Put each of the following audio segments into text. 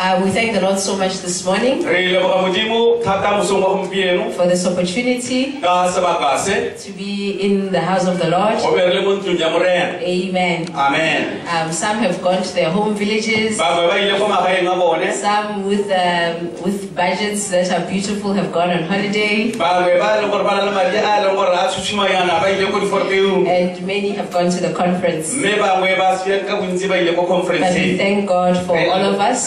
Uh, we thank the Lord so much this morning re leboga modimo thata mosong wa gompieno for this opportunity ka sebaka se to be in the house of the Lord. go be re le mo ntlong ya morena Amen. amen Um, some have gone to their home villages. bangwe ba ile go magaeng a bone Some with um, with budgets that are beautiful have gone on holiday, bangwe ba leng gore ba na le madi a leng gore a tshutshumanyana ba ile ko diforteong and many have gone to the conference. mme bangwe ba se ka bontsi ba ile ko But we thank God for all of us.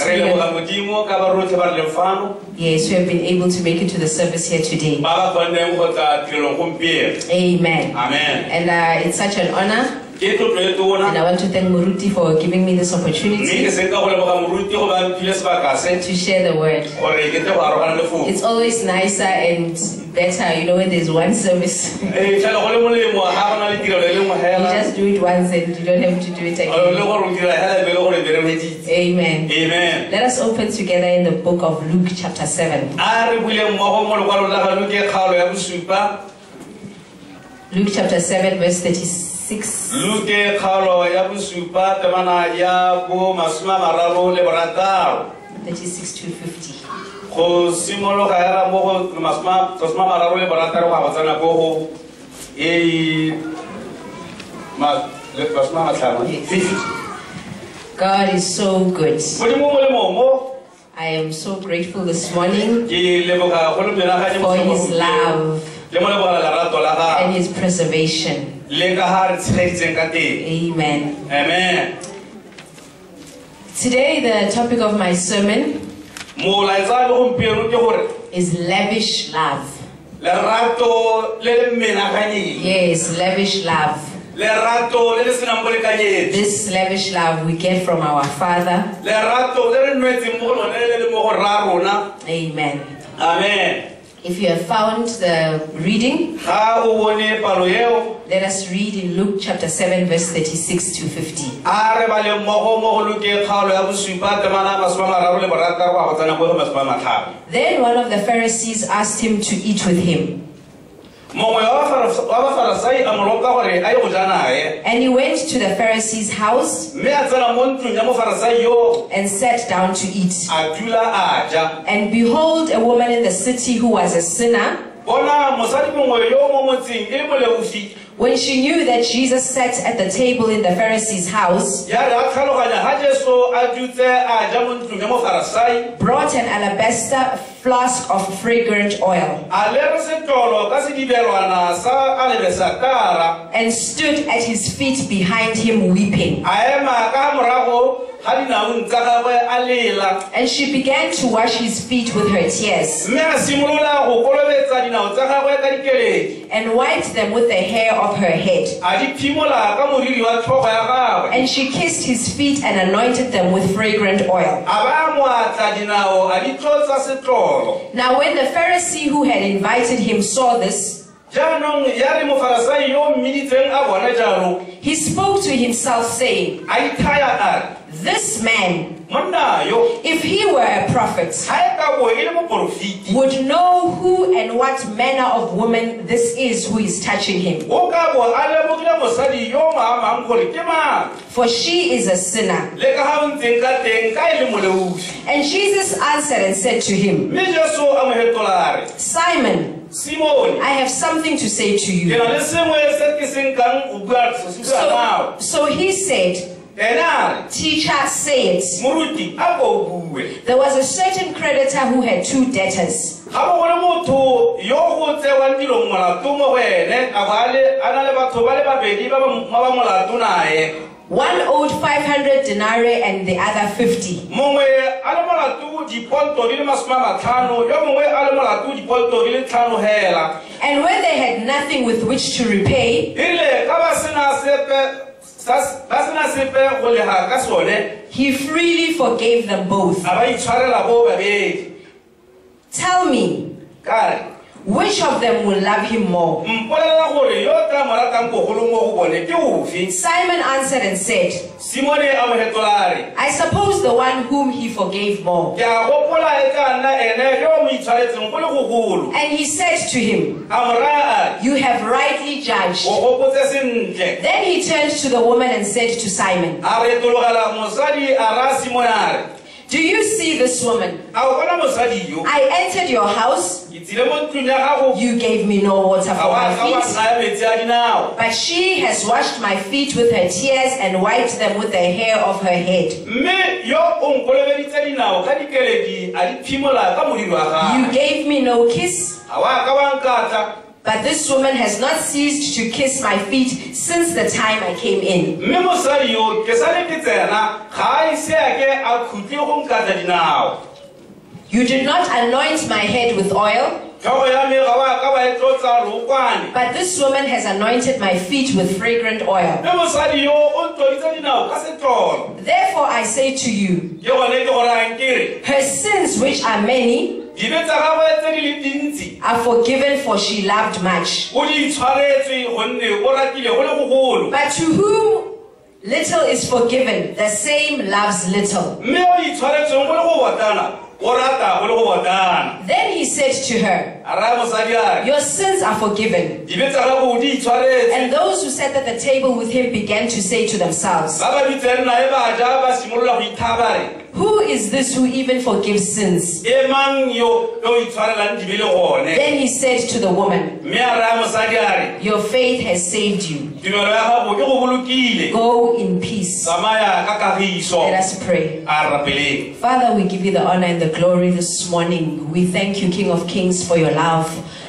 Re who leboga have- modimo ka ba rotlhe ba re leng fano Yes, who have been able to make it to the service here today. ba ba kgonneng go tla tirelong gompieno Amen. amen And uh, it's such an honor, and I want to thank Muruti for giving me this opportunity se ka go leboga moruti go ba mphile sebaka se to share the word. gore ke tle go arogana le founu It's always nicer and better, you know, when there's one service. ee tlhele go le molemo ga go na le tirelo e le mo You just do it once and you don't have to do it again. gore o dira hela be le gore be re meditse Amen. amen Let us open together in the book of Luke, chapter 7. a re buile mmogo mo lekwalo la gano ke kgaolo ya bosupa Luke chapter 7, verse 36. Luke kgaolo ya bosupa temana ya bo masome a mararo le borataro 36 to 50. go simologa mo go masome a mararo le borataro go a go ko go e ma- le- masome a matlhano God is so good. modimo o molemo mo I am so grateful this morning ke leboga go le menaganye for his love le mo lebogela lerato la and his preservation. le ka ga re tshegeditseng ka teng Amen. amen Today, the topic of my sermon molaetsa le gompieno ke gore is lavish love. lerato le le menaganyeng Yes, lavish love. lerato le le senang bolekanyetso This lavish love we get from our Father. lerato le re nwetseng mo go lone le le mo go raya rona Amen. amen If you have found the reading, ga o bone palo eo let us read in Luke chapter 7, verse 36 to 50. a re ba le mmogo mo go loke kgaolo ya bosupa temana masome a mararo le borataro go a go tsena ko go masome a matlhano Then one of the Pharisees asked him to eat with him. And he went to the Pharisee's house mme a tsena mo ntlong ya mofarasai yo and sat down to eat. a dula a ja. And behold, a woman in the city who was a sinner, bona mosadi mongwe yo mo motseng le moleufi when she knew that Jesus sat at the table in the Pharisee's house, ya re a tlhaloganya ga jesu a dutse a ja mo ntlong ya mofarasai brought an alabaster flask of fragrant oil. A lere setolo ka sedibelwana sa alebesatara and stood at his feet behind him weeping. a ema ka morago ga dinaong tsa gagwe a lela. And she began to wash his feet with her tears. Mme a simolola go kolobetsa dinao tsa gagwe ka dikeledi. And wiped them with the hair of her head. a di phimola ka moriri wa tlhogo ya gagwe. And she kissed his feet and anointed them with fragrant oil. Now, when the Pharisee who had invited him saw this, jaanong ya re mofarasai yo o mmiditseng a bona jalo he spoke to himself, saying, a ithaya a re This man, if he were a prophet, ga ka bo le moporofiti would know who and what manner of woman this is who is touching him. o ka bo a lebogile mosadi yo o maamang gore ke mang For she is a sinner. le ka ga o ntseng ka teng ka le moleufi And Jesus answered and said to him, mme jesu a mo fetola a re Simon, I have something to say to you. na le sengwe se ke seng kang o bua se se bua So, so he said, ene a re Teacher, say it. moruti a ko o bue There was a certain creditor who had two debtors. One owed 500 denarii and the other 50. mongwe a le molato dipolto di le masome a matlhano yo mongwe a le molato dipolto di le tlhano hela And when they had nothing with which to repay, erile ka ba sena sepe sa- ba sena sepe go lega ka sone he freely forgave them both. a ba itshwarela bo babedi Tell me, which of them will love him more? mpolelela gore yo o tla mo ratang bogolo mo go bone ke ofe Simon answered and said, simone a mo fetola a re I suppose the one whom he forgave more. ke a gopola ka nna ene yo o mo itshwaretseng go le gogolo And he said to him, a mo raya a re You have rightly judged. o gopotse sentle Then he turned to the woman and said to Simon, a retologela mosadi a raya simone a re Do you see this woman? a o bona mosadi yo I entered your house. ke tsile mo ntlong ya gago You gave me no water for my feet. naya metsi a dinao But she has washed my feet with her tears and wiped them with the hair of her head. mme yo o nkolobeditse dinao ka dikeledi a di phimola ka modiri wa You gave me no kiss. Ga wa ka wa nkatla But this woman has not ceased to kiss my feet since the time I came in. mme mosadi yo ke sale ke tsena ga a ise a ke a khutle go nkatla dinao You did not anoint my head with oil, tlhogo ya me ga wa ka wa tlotsa rookwane but this woman has anointed my feet with fragrant oil. mme mosadi yo o ntloditse dinao ka setlolo Therefore I say to you, ke gone ke gorang kere her sins, which are many, dibe tsa gagwe tse di le dintsi are forgiven, for she loved much. o di itshwaretswe gonne o ratile go le gogolo But to whom little is forgiven, the same loves little. mme o itshwaretsweng go le go botana o rata go le go botana Then he said to her, a raya mosadi a re Your sins are forgiven. dibe tsa gago o di itshwaretse And those who sat at the table with him began to say to themselves, ba ba bitseng nae ba ja ba simolola go ithaba re Who is this who even forgives sins? mang yo yo o itshwarelang dibe le gone Then he said to the woman, mme a raya mosadi a re Your faith has saved you. tumelo ya gago ke go in peace. tsamaya ka kagiso Let us pray. Father, we give you the honor and the glory this morning. We thank you, King of Kings, for your love.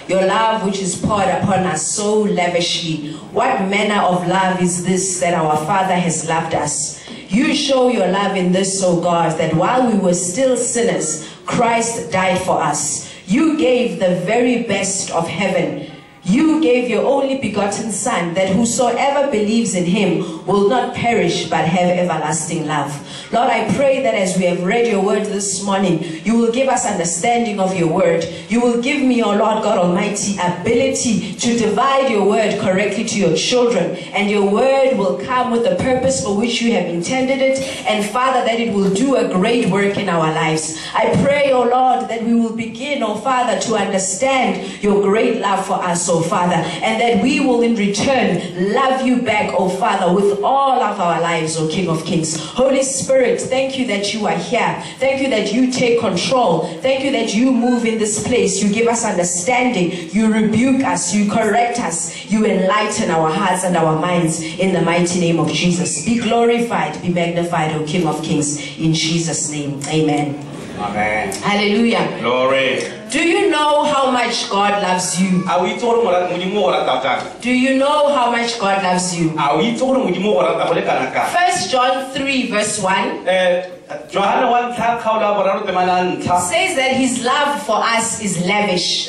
Your love which is poured upon us so lavishly. What manner of love is this that our Father has loved us? You show your love in this, O God, that while we were still sinners, Christ died for us. You gave the very best of heaven. You gave your only begotten Son, that whosoever believes in him will not perish but have everlasting love. Lord, I pray that as we have read your word this morning, you will give us understanding of your word. You will give me, O Lord God Almighty, ability to divide your word correctly to your children. And your word will come with the purpose for which you have intended it. And Father, that it will do a great work in our lives. I pray, O Lord, that we will begin, O Father, to understand your great love for us, O Father, and that we will in return love you back, O Father, with all of our lives, O King of Kings. Holy Spirit, thank you that you are here. Thank you that you take control. Thank you that you move in this place. You give us understanding. You rebuke us. You correct us. You enlighten our hearts and our minds in the mighty name of Jesus. Be glorified, be magnified, O King of Kings. In Jesus' name, amen. Amen Hallelujah. glory Do you know how much God loves you? a o itse gore mora- modimo o go rata jang Do you know how much God loves you? a o itse gore modimo o go rata go le kana kang First John 3 verse 1 um johane wa ntlha kgaolo ya boraro temana ya ntlha says that his love for us is lavish.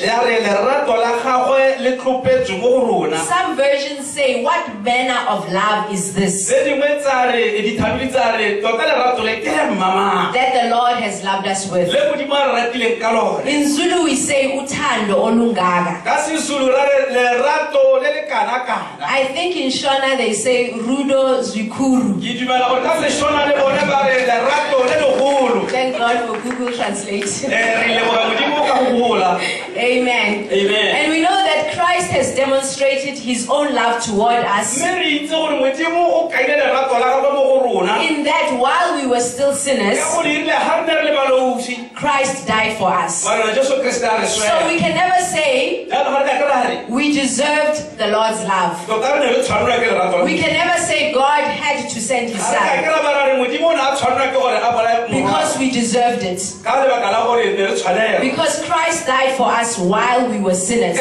Le tlhopetswe mo go rona Some versions say, What manner of love is this? tse dingwe tsa re dithabile tsa re tota lerato le ke mmamang That the Lord has loved us with. le modimo a re ratileng ka lone In Zulu we say uthando olungaka. ka sesulu ra re lerato le le kana-kana I think in Shona they say rudo zikuru. ke dumela gore ka sešona le bone ba re lerato le legolo Thank God for Google Translate. Eh, re leboga modimo ka go gola Amen. Amen. And we know that Christ has demonstrated his own love toward us. Mme re itse gore modimo o kaile lerato la gagwe mo go rona. In that while we were still sinners, ka go dirile ga re ne re le balousi Christ died for us. barena jesu kriste a re So we can never say jalo ga re ka kry-a re we deserved the Lord's love. tota re ne re tshwanelwa ke lerato la We can never say God had to send his ga re ka son. kry-a bara re modimo o ne a tshwanelwa ke gore a bolae because we deserved it. ka lebaka la gore ne re tshwanela. Because Christ died for us while we were sinners.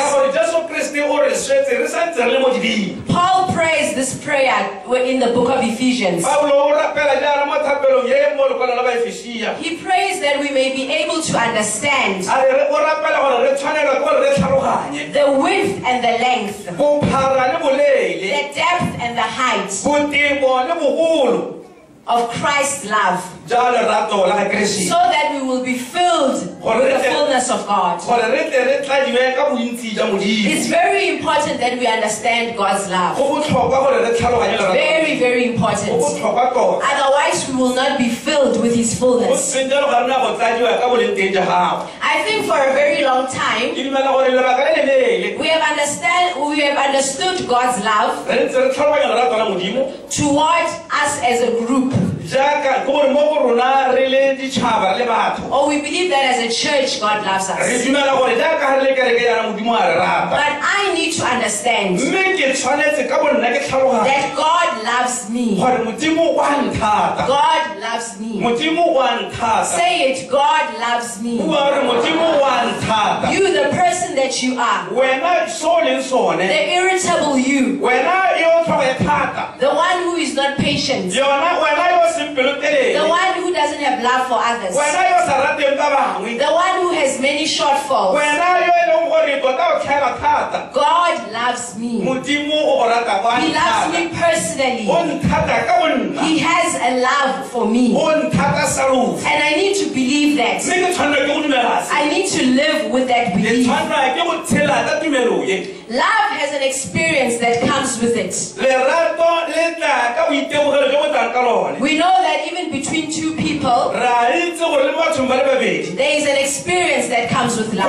Ka gore jesu kriste o re swetse re santse re le mo dibing Paul prays this prayer in the book of Ephesians. paulo o rapela jaana mo thapelong ye mo lekwalo la baefesia He prays that we may be able to understand a re re- o rapela gore re tshwanelwa ke gore re tlhaloganye. the width and the length, bophara le boleele. the depth and the height botebo le bogolo of Christ's love, ja lerato la ga so that we will be filled with the fullness of God. gore re tle re tladiwe ka bontsi ja modimo It's very important that we understand God's love. go botlhokwa gore re tlhaloganye lerato Very, very important. tota Otherwise, we will not be with His fullness. seng jalo ga rena go tladiwa ka boleng teng ja gago I think for a very long time, ke dumela gore lebaka le leleele we have understand we have understood God's love re ntse re tlhaloganya lerato la modimo toward us as a group. Jaaka ke gore mo go rona re le ditšhaba re le batho. Or we believe that as a church, God loves us. dumela gore jaaka re le kereke yana modimo a re rata. But I need to understand mme ke tshwanetse ka bonna ke tlhaloganya. that God loves me. gore modimo wa nthata. God loves me. modimo wa nthata. Say it, God loves me. bua gore modimo wa nthata. You, the person that you are, wena so o leng the irritable you, wena yo tlhogo thata. The one who is not patient, yona wena yo seng pelo the one who doesn't have love for others, wena yo sa rateng ba bangwe the one who has many shortfalls. E tota God loves me. He loves me personally. He has a love for me. And I need to believe that. I need to live with that belief. Love has an experience that comes with it. We know that even between two people, there is an experience that comes with love.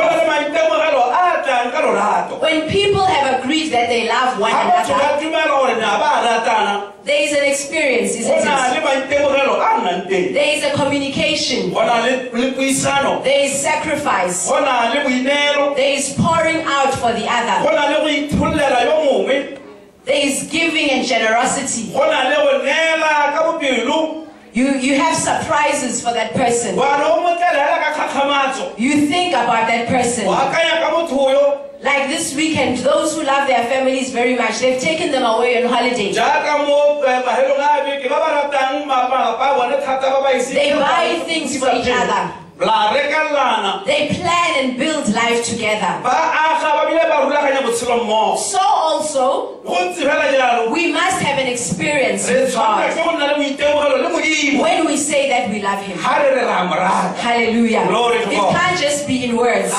Le maitemogelo a tlang ka lorato When people have agreed that they love one another, ba dumela gore na ba ratana there is an experience, isn't it? le maitemogelo a nnang teng. There is a communication, go na le le puisano. There is sacrifice, go na le boineelo there is pouring out for the other, go na le go itholela yo mongwe. There is giving and generosity. Go na le go neela ka bopelo You, you have surprises for that person. wane o motlelela ka kgakgamatso You think about that person. o akanya ka motho yo Like this weekend, those who love their families very much, they've taken them away on holiday. eh, mahelong a beke ba ba ratang ma- malapa a bone thata ba ba ise- They buy things for each other. They plan and build life together. ba aga ba bile ba rulaganya botshelo mmogo So also, go ntse fela jalo we must have an experience with God ke go nna le boitemogelo le modimo when we say that we love Him. ga re re ra morata Hallelujah. It can't just be in words.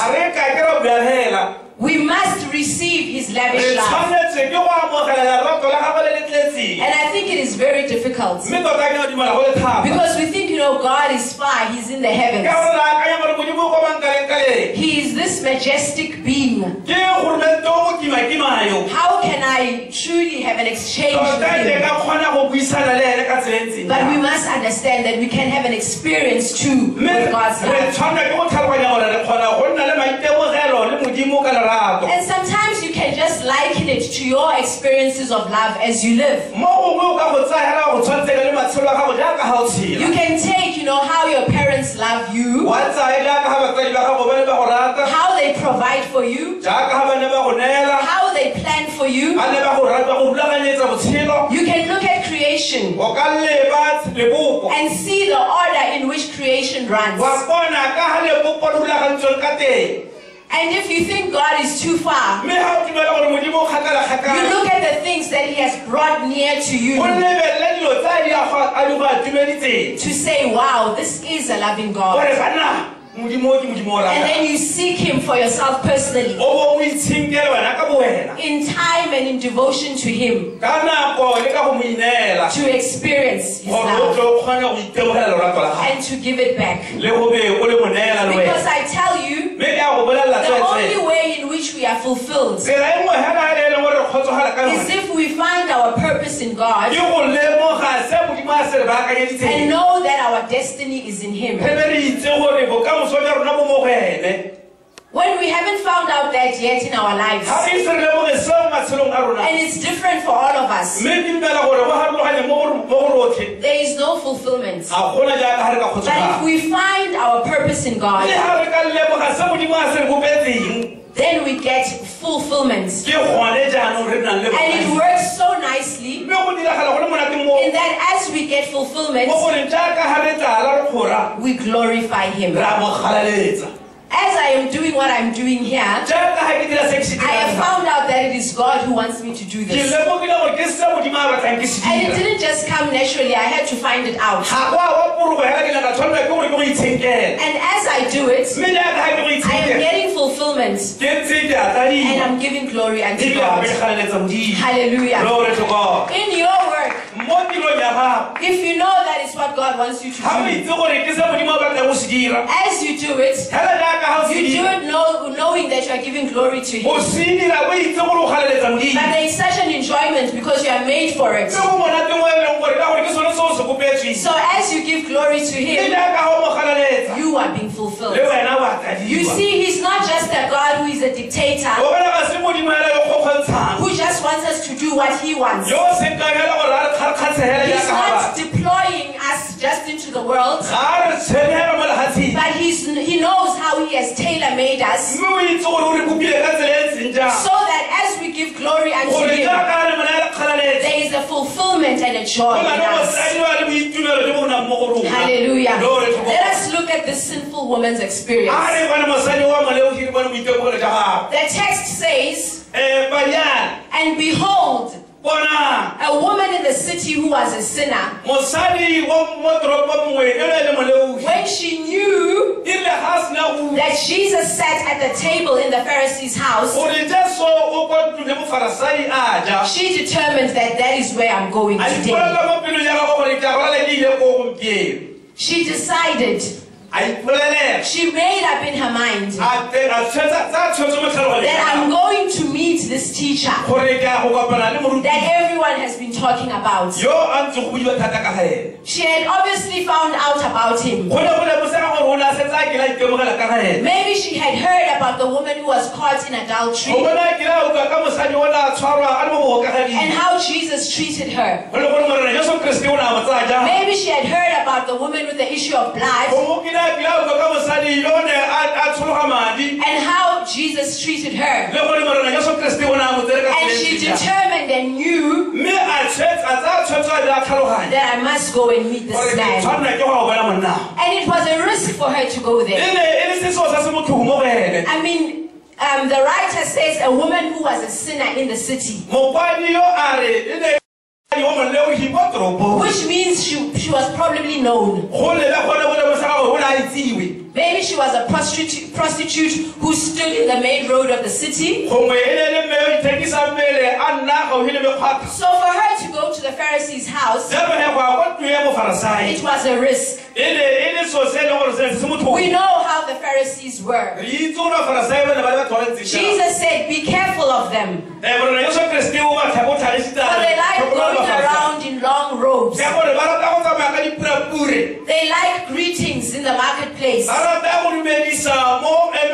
Ga re ka ke ra bua fela We must receive His lavish love. tshwanetse ke go amogela lerato la gabo le le tletseng And I think it is very difficult tota ke na dumela go le thapa because we think, you know, God is far, He's in the heavens. gore re akanya gore modimo o komang kaleng-kaleng He is this majestic being. ke goromente o mokimakimayo How can I truly have an exchange with tota Him? ka kgona go buisana le ene ka tselentseng But we must understand that we can have an experience too with God's love. Tshwanela ke go tlhaloganya gore re kgona go nna le maitemogelo le modimo ka lerato And sometimes you can just liken it to your experiences of love as you live. mo gongwe o ka go tsayela go tshwantseka le matshelo a gago jaaka ga o tshela. You can take, you know, how your parents love you, wa tsaya jaaka ga batsadi ba gago ba ne ba go rata. How they provide for you, jaaka ga ba ne ba go neela. How they plan for you. ba ne ba go rata go rulaganyetsa botshelo. You can look at creation o ka leba lebopo. and see the order in which creation runs. Wa bona ka ga lebopo le rulagantsweng ka teng And if you think God is too far, mme ga o dumela gore modimo o you look at the things that He has brought near to you. Lebelele dilo tse a di a go- a di go atumeditseng to say, wow, this is a loving God. Gore banna modimo o ke modimo o And then you seek Him for yourself personally. o bo o itshenkele wena ka bo wena in time and in devotion to Him. Ka nako le ka go mo ineela to experience His love. tle o kgone go itemogela lorato la gago and to give it back. le go be o le mo neela le Because I tell you, mme ke a go bolelela the only way in which we are fulfilled tsela nngwe hela le leng gore re kgotsogala ka is if we find our purpose in God go lemoga se modimo a se re and know that our destiny is in Him. Re be re itse gore bokamoso jwa rona bo mo go ene When we haven't found out that yet in our lives, ga re ise re lemoge seo matshelong a rona. And it's different for all of us, mme ke dumela gore go harologanye mo go- mo go rotlhe. There is no fulfillment. ga gona jaaka ga re ka But if we find our purpose in God, ga re ka lemoga se modimo a se re bopetseng then we get fulfillment. ke gone jaanong re nang le And it works so nicely mme go diragala go le monate mo in that as we get fulfillment, mo goreng jaaka ga re tlala re kgora we glorify Him. Re a mo galaletsa As I am doing what I'm doing here, jaaka ga ke dira se ke se I have found out that it is God who wants me to do this. lemogile gore ke se modimo a batlang ke se And it didn't just come naturally, I had to find it out. ga go a wa porogo hela ke nyaka tshwanela ke gore ke go itshenkela And as I do it, mme jaaka ga ke go I am getting fulfillment ke ntse ke and I'm giving glory unto ebile gape ke God. Hallelujah. glory to god In your work, mo tirong ya gago. If you know that is what God wants you to ga o do, itse gore ke se modimo a batlang go se dira. as you do it, fela jaaka ga o se you do dira. it know, knowing that you are giving glory to o Him. se dira o itse gore o galeletsa modimo. But there is such an enjoyment because you are made for it. mme go monate mo e leng gore ka gore ke sone se o se kopetsweng. So as you give glory to ke Him, jaaka ga o mo galeletsa you are being fulfilled. le wena wa You see, He's not just a God who is a dictator. O bona ga se modimo ela yo kgokgontshang who just wants us to do what He wants. yo o senkagela gore a re kgatlhegele He's not deploying us just into the world, ga a re tshwenyela mo legatsheng but he's, He knows how He has tailor made us. Mme o itse gore o re kopile ka tsela ntseng jang. So that as give glory unto Him, jaaka a re mona ya le kgalaletse there is a fulfillment and a joy in us. mosadi wa le boitumelo jo bo gonang mo go rona Hallelujah. Glory to God. Let us look at this sinful woman's experience. re bone mosadi wa moleugi re bone boitemogelo ja gago The text says, um And behold, bona. A woman in the city who was a sinner, mosadi wa mo toropo mongwe le le moleugi when she knew rile ga a sena go that Jesus sat at the table in the Pharisee's house, gore jesu o kwa tlong ya mofarasai a ja. she determined that that is where I'm going today. ipolelela mo pelong ya gago gore ke a golela ke ile ko gompieno. She decided, she made up in her mind a te- a tshwetsa- tsa tshwetso mo tlhaloganyong ya that I'm going to meet this teacher gore ke a go kopana le moruti. that everyone has been talking about. yo a ntse go buiwa thata ka ga ene She had obviously found out about him. go ne go lemosega gore o ne a setse a kela itemogela ka ga ene Maybe she had heard about the woman who was caught in adultery. Go bona kela utlwa ka mosadi o ne a tshwarwa a le mo and how Jesus treated her. go le gore morena jesu kriste o ne a mo tsaya jang Maybe she had heard about the woman with the issue of blood gomo kila kila utlwa ka mosadi yo o ne a a tshologa madi and how Jesus treated her. le gore morena jesu kriste o ne a mo tsere ka And she determined and knew mme a tshwetsa- a tsaya tshwetso a be a tlhaloganya that I must go and meet this man. tshwanela ke go a bona monna And it was a risk for her to go there. ne le seseo sa se motlhogo mo go ene I mean, um, the writer says a woman who was a sinner in the city, mokwadi yo a re ne yo moleogi mo toropong which means she, she was probably known. Go lebe gone go lemosa gore o ne a itsiwe Maybe she was a prostitute, prostitute who stood in the main road of the city. gongwe ne le mme yo ithekisa mmele a nna gaufi le mekgwatha So for her to go to the Pharisee's house, jalo he go a kwa tlong ya mofarasai it was a risk. We know how the Pharisees were. re itse gore bafarasai ba ne ba le batho ba ba ntseng jang. Jesus said, Be careful of them, Eh, morena yesu kriste o ba tlhako o tlhalositse a for they like going around in long robes. ya gore ba rata go tsamaya ka dipurapure They like greetings in the marketplace. ba rata go dumedisa mo eh,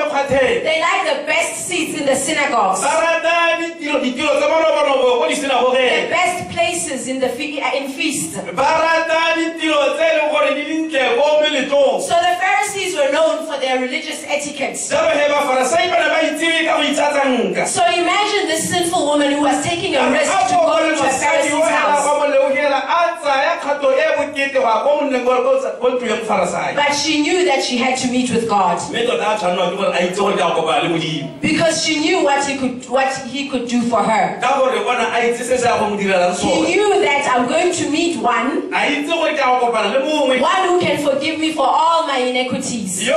They like the best seats in the synagogues, ba rata ditiro ditiro tsa manobonobo ko the best places in the fe- uh, in feasts. ba rata ditiro tse leng gore di dintle ko meletlong So the Pharisees were known for their religious etiquettes. jalo he bafarasai ba ne ba itsewe ka go itsatsanka So imagine this sinful woman who was taking a risk to go to a Pharisee's house. But she knew that she had to meet with God. Tota a tshwanelwa ke gore a itse gore ke a kopana le modimo. Because she knew what he could what he could do for her. ka gore bona a itse se se ya go mo direlang He knew that I'm going to meet one, a itse gore ke a go kopana le one who can forgive me for all my iniquities,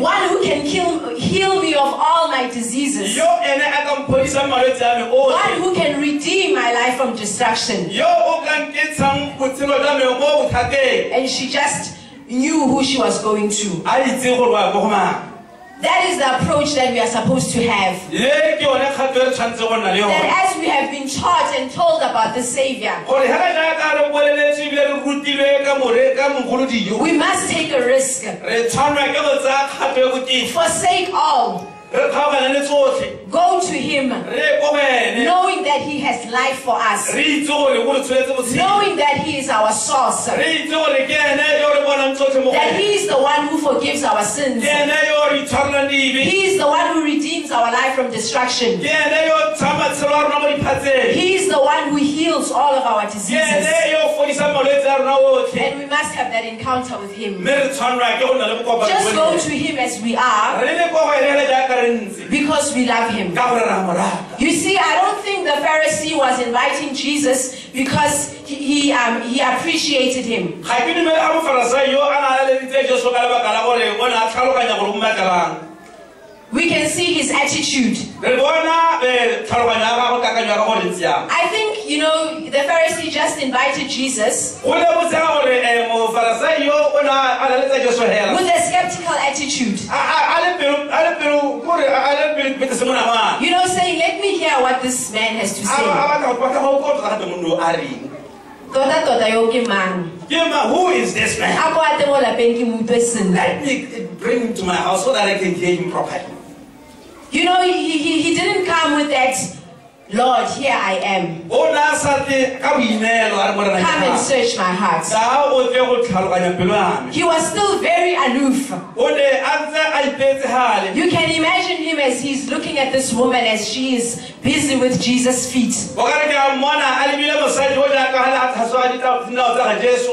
one who can kill, heal me of all my diseases, yo ene a ka mphodisang malwetse a me one who can redeem my life from destruction. Yo o ka nketshang botshelo jwa me mo bothateng And she just knew who she was going to. a itse gore wa ko go mang That is the approach that we are supposed to have. le ke yone kgato re tshwanetse go nna le That as we have been taught and told about the Savior, gore hela jaaka re boleletse ebile re rutilwe ka more ka mogolo dijo. we must take a risk, re tshwanelwa ke go tsaya kgato bokete forsake all, re kgaogane le tsotlhe go to Him, re ye ko go ene knowing that He has life for us, re itse gore o re tshwanetse botshelo knowing that He is our source, eh, that re itse gore ke ene yo re bonang tsotlhe mo go ene He is the one who forgives our sins, ke ene eh, yo re itshwarelang dibe He is the one who redeems our life from destruction, ke ene eh, yo tshaya matshelo a rona mo diphatseng He is the one who heals all of our diseases. ene yo fodisang malwetse a rona otlhe. And we must have that encounter with Him. mme re tshwanelwa ke go nna le bokopano Just go to Him as we are re le ko go ene hela jaaka re ntse because we love Him. ka gore re a mo rata You see, I don't think the Pharisee was inviting Jesus because he, he, um, he appreciated him. ga ke dumele ga mofarasai yo a na leleditse jesu ka lebaka la gore o ne a tlhaloganya gore o mmatlelang We can see his attitude. re bona tlhaloganyo ya gagwe kakanyo ya gago le ntse yang I think you know, the Pharisee just invited Jesus go le botsega gore eh, mofarasai yo o ne a laletsa jesu hela with a skeptical attitude. You know, saying, let me hear what this man has to say. batla go batla go utlwa gape monno a reng Tota tota yo ke mang. who is this man A ko ate mo lapeng ke mo utlwe sentle. let me eh, bring him to my house so that i can hear him properly You know, he, he, he didn't come with that, Lord, here I am. o ne a sa tle ka boineelo a re morena ke Come and search my heart. ka o tle go tlhaloganya pelo ya me He was still very aloof. o ne a ntse a ipeetse gale You can imagine him as he's looking at this woman as she is busy with Jesus' feet. o kare ke a mmona a lebile mosadi o jaaka gale a tlhasoa dinao tsa ga jesu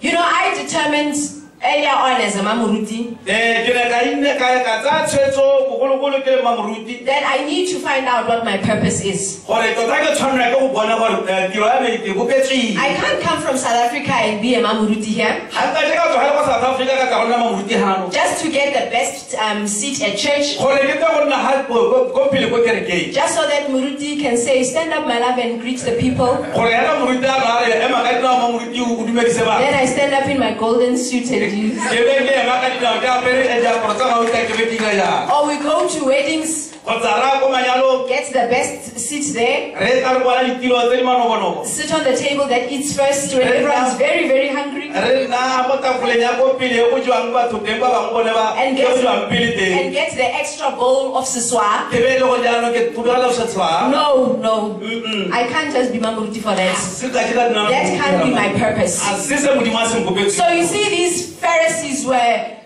You know, I determined earlier on as a mamuruti um ke ne ka inne ka ka tsaya tshwetso bogologolo ke le mamoruti that I need to find out what my purpose is. gore tota ke tshwanela ke go bona gore eh, tiro ya me ke I can't come from South Africa and be a mamuruti here. Je ka south africa ka go mamoruti gano just to get the best um, seat at church, gore ke tle go pele ko kerekeng. Just so that muruti can say, "Stand up, my love, and greet the people." gore moruti a re ema ka mamoruti o dumedise Then I stand up in my golden suit and use. ke be ke ema ka dinao ke apere diaparo tsa gauta ke be ke dira jang Or we go to weddings, kgotsa ra ko manyalong get the best seat there, re tla re bona ditiro tse di manobonobo sit on the table that eats first when everyone's very, very hungry, re nna mo tafoleng ya ko pele e go jewang batho teng ba bangwe bone ba and get, jewang pele teng and get the extra bowl of seswaa. ke be e le go jalo ke tudugela setshwang No, no. Mm-mm. I can't just be mamuruti for that. se ka ke ka dinao That can't be my purpose. a se se modimo a senkopetse So you see, these Pharisees were,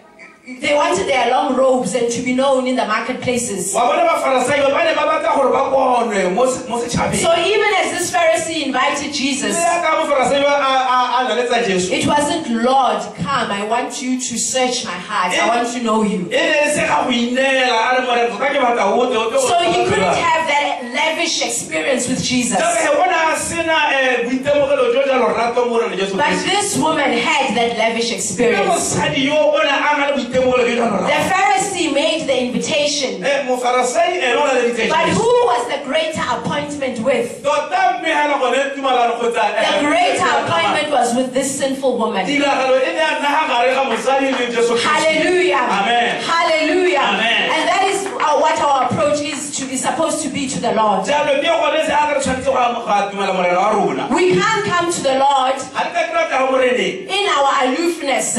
they wanted their long robes and to be known in the marketplaces. wa bone bafarasai ba ba ne ba batla gore ba bonwe mo se- mo setšhabeng So even as this Pharisee invited Jesus, it wasn't, Lord, come, I want you to search my heart. I want to know you. ne se ga go inela a re more ke batla o tle o tle go So he couldn't pelo ya me." have that lavish experience with Jesus. Jaaka he bona a sena boitemogelo jo ja lorato mo rena jesu But this woman had that lavish experience. Mosadi yo o ne a na le boitemogelo jo ja The Pharisee made the invitation. Eh, mofarasai ene o na le ditse But who was the greater appointment with? tota mme ga na gone tumalano kgotsa eh, The greater appointment was with this sinful woman. tiragalo ne a nna ga gare ga mosadi le jesu Kristo. Hallelujah. Amen. Hallelujah. Amen. And that is uh, what our approach is to is supposed to be to the Lord. jalo ke gone se a re tshwanetse go am- go atumela morena wa rona We can't come to the Lord ga re ka kry ka go moreneng in our aloofness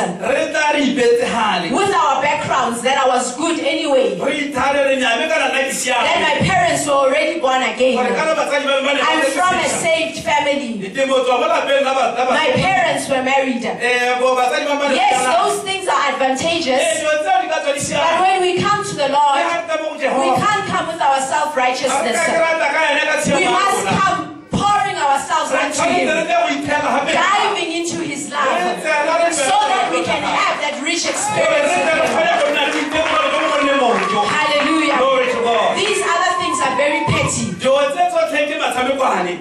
with our backgrounds that I was good anyway. re ithale re nyame kana nna ke That my parents were already born again. kana batsadi ba me ba ne ba I'm from a saved family. Ditemotswa mo lapeng la ba- la ba- My parents were married. Eh, bo batsadi ba ba le Yes, those things are Eh, advantageous. dilo tseo di ka tswa di But when we come to the Lord, ha re tla mo go we can't come with our re self-righteousness. ka ke rata ka ene ka tshiamo We must come pouring ourselves unto Him, diving into His love, tle re be- so that we can have that rich experience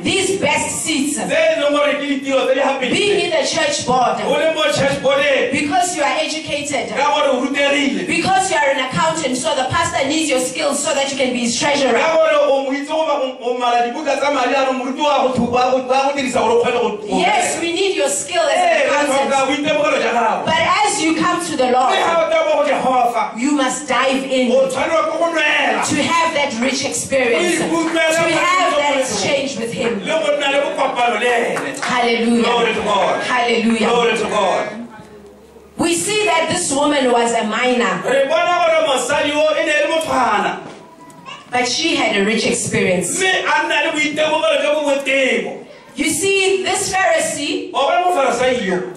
These best seats, Tse e leng gore ke ditiro tse di being gapeditse. in the church board, O le mo church board-eng, because you are educated, ka gore o rutegile. because you are an accountant, so the pastor needs your skills so that you can be his treasurer. ka gore o mo itse go ba- o- o mala dibuka tsa madi ano moruti wa go thu- wa go wa go dirisa gore o kgone go- go Yes, we need your skill as an accountant. boitemogelo ja gago But as you come to the Lord, ga o tla mo go jehova you must dive in o tshwanelwa ke go nwela to have that rich experience, to have that exchange with Him. le go nna le bokopano le ene Glory Hallelujah. to God. Hallelujah. Glory to God. We see that this woman was a minor, re bona gore mosadi o ne le mothwana but she had a rich experience. mme a nna le boitemogelo jo bo botebo You see, this Pharisee, o bona mofarasai yo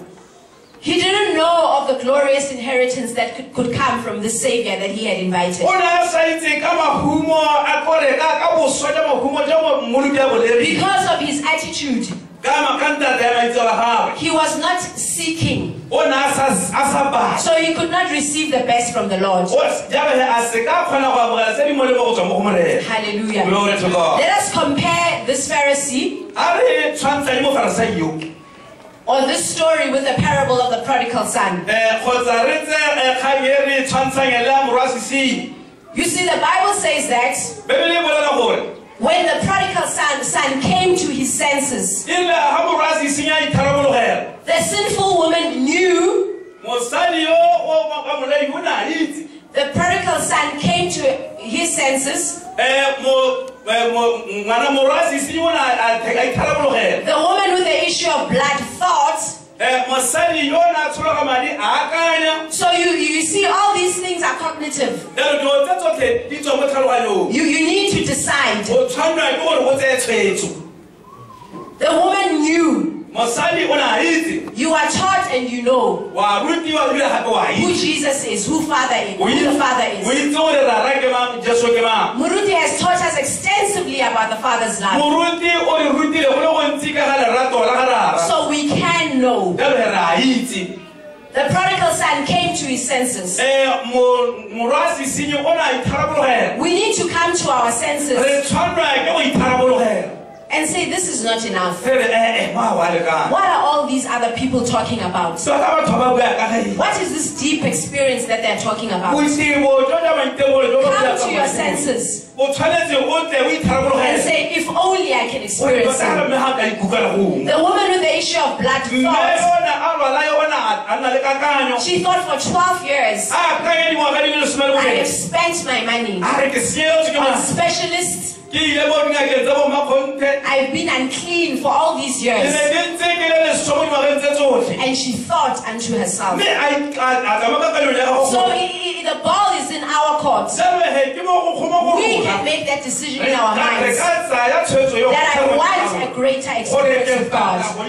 he didn't know of the glorious inheritance that could, could come from the Savior that he had invited. o ne a sa itse ka mahumo a kore ka ka boswa jwa mahumo jwa mo- mmoloki ya boleri Because of his attitude, ka makantata ya maitse wa gagwe he was not seeking, o ne a sa a sa batla so he could not receive the best from the Lord. O- jalo he a se ka kgona go amogela tse di molemo go tswa mo go morena. Hallelujah. glory to god. Let us compare this Pharisee or this story with the parable of the prodigal son. kgotsa re tse eh, kgang e re tshwantshanye le ya morwa sesing You see, the Bible says that bebele bolela gore When the prodigal son, son came to his senses, le ga morwasi senya itharabologelwa the sinful woman knew mosadi yo o wa molai o ne a itse the prodigal son came to his senses. Eh, mo- ngwana morwasi senye o ne a a itharabologelwa The woman with the issue of blood thought. mosadi yo o ne a tshologa madi a akanya So you, you see, all these things are cognitive. jalo dilo tse tsotlhe di tswa mo tlhaloganyong You, you need to decide. o tshwanelwa ke gore go tseye tshwetso The woman knew. Mosadi o ne a itse You are taught and you know wa rutiwa ebile gape wa who Jesus is, who Father is, who the Father is. itse gore rara ke mang jesu ke mang Muruti has taught us extensively about the Father's love. moruti o re rutile go le gontsi ka ga lerato la ga rara So we can know. jalo he re a itse The prodigal son came to his senses. morwasi senye o ne a itharabologelwa We need to come to our senses re tshwanelwa ke go itharabologelwa and say, This is not enough. re re ee moa wa lekana What are all these other people talking about? so ka batho ba bua ka gae What is this deep experience that they're talking about? boitebo jo ja maitemolo jo Come to your senses o tshwanetse o tle o and say, If only I can experience it. mme ga ka ikukela gongwe The woman with the issue of blood thought. yona a lwala yona a nna le kakanyo She thought for 12 years, a akanya dingwaga di le lesome le I have spent my money a re ke seetswe ke on specialists. Ke ile mo dingakeng tsa bomakgonthe I've been unclean for all these years. ne ke ntse ke le leso mo dingwageng tse tsotlhe And she thought unto herself. mme a ik- a a tsama kakanyong ya gago So gore i- i- the ball is in our court. jalo he ke mo go kgoma go We can make that decision in our minds ka tsaya tshwetso yo that I want a greater experience batla God.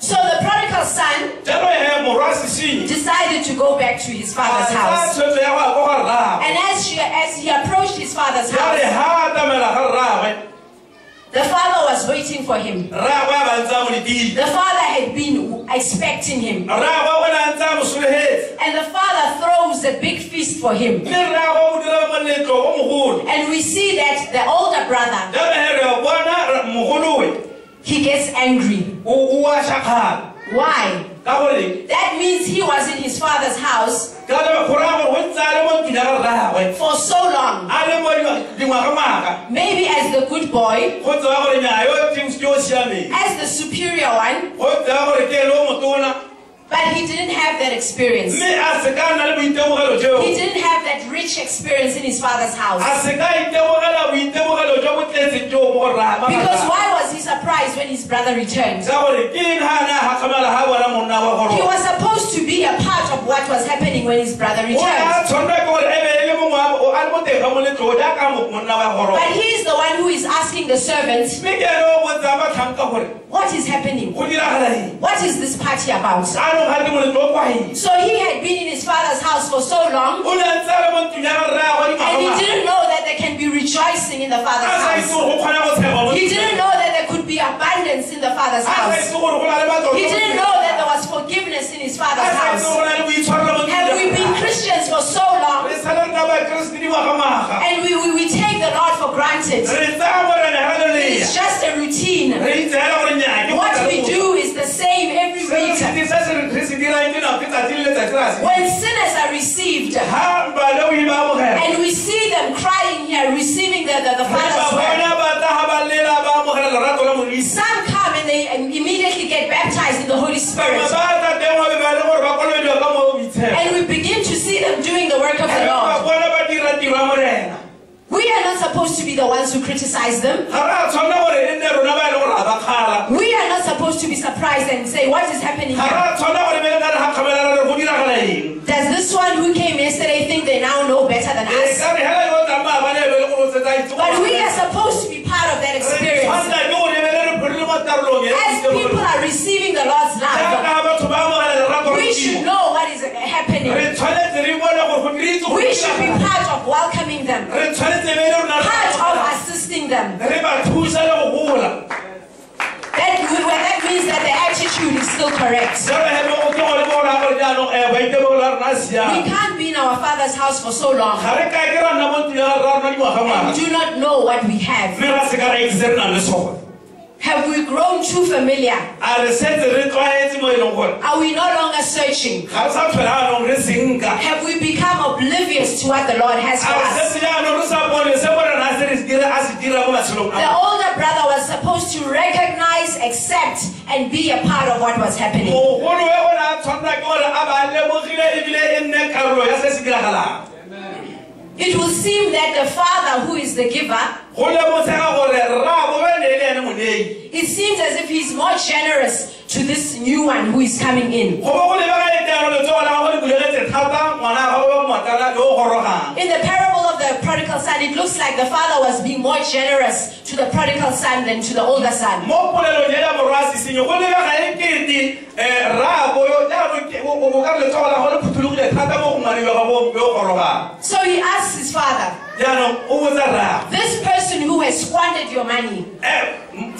So the prodigal son jalo he morwasi senye decided to go back to his father's house. tshwetso ya go ya ko ga rragwe And as, she, as he approached his father's house, ha atamela ga rragwe the father was waiting for him. rragwe a ba ntse a mo letile The father had been expecting him. rragwe o ne a ntse a mo sologetse And the father throws a big feast for him. mme rragwe o dira moletlo o mogolo And we see that the older brother, he re bona r- mogolowe he gets angry. o o a shakgala Why? That means he was in his father's house ka lebe go raya gore o ntse a le mo ntlong ya ga rragwe for so long. a le mo dingwaga-ngwaga Maybe as the good boy, go tsewa gore nya yo things ke o siameng as the superior one, go tsewa gore ke ele o motona but he didn't have that experience. mme a se ka nna le boitemogelo jeo He didn't have that rich experience in his father's house. a se ka itemogela boitemogelo jo bo tletseng jo mo go Because why was he surprised when his brother returned? ka gore ke eng ga ne a gagamela ga bona monna wa He was supposed to be a part of what was happening when his brother o ne a returned. tshwanelwa ke gore e be e le mongwe wa- a le mo teng he moletlo jaaka mo- monna wa goro But he's the one who is asking the servant, mme ke ene o botsang batlhanka gore What is happening? go diragala eng What is this party about? anong ga ke moletlo o kwa eng So he had been in his father's house for so long, o ne a ntse a le mo ntlong ya ga rragwe and he didn't know that there can be rejoicing in the father's house. gore go kgona go tshega mo He didn't know that there could be abundance in the father's house. itse gore go na le batho He didn't know that there was forgiveness in his father's a sa itse house. go na le boitshwarelo mo Have we been ntlong Christians for so long, re sala re na bakeresete dingwaga-ngwaga and we, we, we take the Lord for granted? re tsaya gore ne haleluya It's just a routine. re itseela gore nnyaa ke What we do is the same every week. se re se dirang ke nao ke tsatsi le letsatsi ra se When sinners are received, ha baloi ba amogela and we see them crying here, receiving the, the, the Father's word. bona ba tla ha ba lela ba amogela lerato la morisi Some come and they immediately get baptized in the Holy Spirit. Supposed to be the ones who criticize them. ga re a tshwanela gore nne rona ba le gore ga ba kgala We are not supposed to be surprised and say, What is happening here? a tshwanela gore be le ka re ga kgamelela re go diragala eng Does this one who came yesterday think they now know better than us? ka re hela yo tsamaya ba ne be le gore o tsetsa itse But we are supposed to be part of that experience. tshwanela ke gore be le re phodile mo karolong As people are receiving the Lord's love, batho ba amogela lerato la we should know what is happening. re tshwanetse re bone gore go diritse go We should be part of welcoming them, them. re ba thusa le go gola That, that means that the attitude is still correct. jalo he mo go ke gore mo raya gore jaanong eh, baitemogelo ya rona a We can't be in our Father's house for so long ga re kae ke ra nna mo ntlong ya ga rona and do not know what we have. Have we grown too familiar? a re setse re tlwaetse mo leng gore Are we no longer searching? ga re sa tlhola anong re senka Have we become oblivious to what the Lord has for us? setse jaanong re sa bone se bone maphelong The older brother was supposed to recognize, accept, and be a part of what was happening. It will seem that the father, who is the giver, go lemotshega gore rrabo be ne le ene monei it seems as if he's more generous to this new one who is coming in. go bo go lebega eteano letsogo la gago le bulegetse thata ngwana ga o motala le o gorogang In the parable the prodigal son, it looks like the father was being more generous to the prodigal son than to the older son. mo polelong eh, ye ya morwa sesenyo go lebega kete rrabo yo jaanong ke- o o ka re letsogo la gago le phuthulogile thata mo go ngwane yo gago yo o gorogang So he asks his father, jaanong o botsa rrabo This person who has squandered your money, eh, ma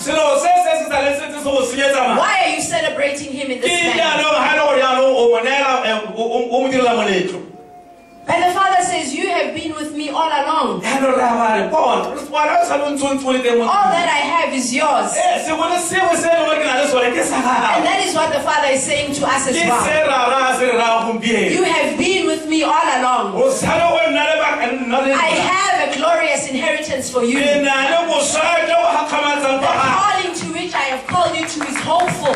why are you celebrating him in this manner? E And the father says, You have been with me all along. jaanong re a bare bona ngwana o sale o ntse o ntse o le teng mo All that I have is yours. Eh, sengwe le sengwe se e leng gore ke na le sone ke sa And that is what the father is saying to us as well. rara se re rang gompieno You have been with me all along. o sale o nna le ba- nna le I have a glorious inheritance for you. The na le boswatle o gakgamatsang pa gago calling to which I have called you to is hopeful.